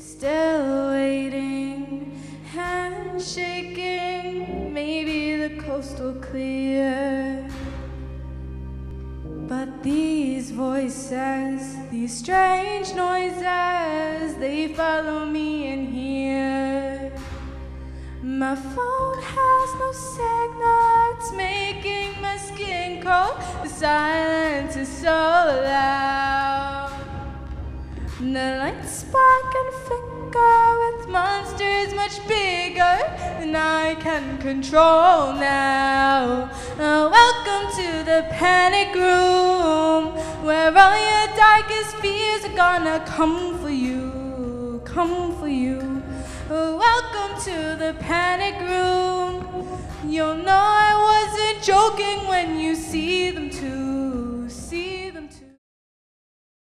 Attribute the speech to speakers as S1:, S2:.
S1: Still waiting, hand shaking. Maybe the coast will clear. But these voices, these strange noises, they follow me in here. My phone has no signal, it's making my skin cold. The silence is so loud. The lights spark and flicker with monsters much bigger than I can control now. Uh, welcome to the panic room, where all your darkest fears are gonna come for you, come for you. Uh, welcome to the panic room. You'll know I wasn't joking